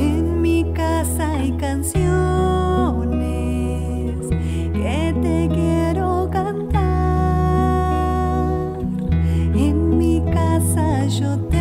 En mi casa hay canciones que te quiero cantar, en mi casa yo te.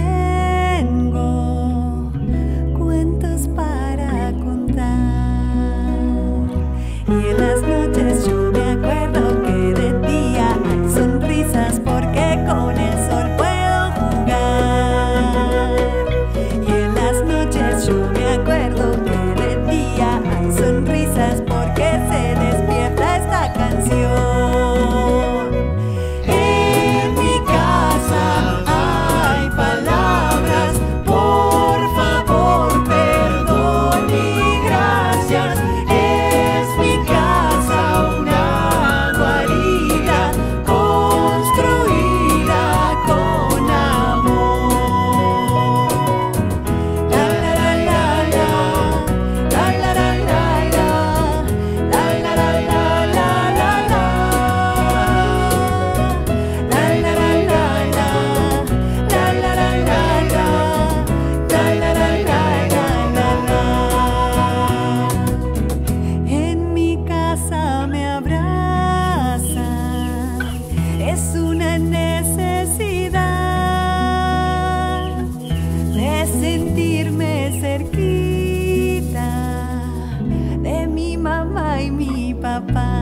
una necesidad de sentirme cerquita de mi mamá y mi papá.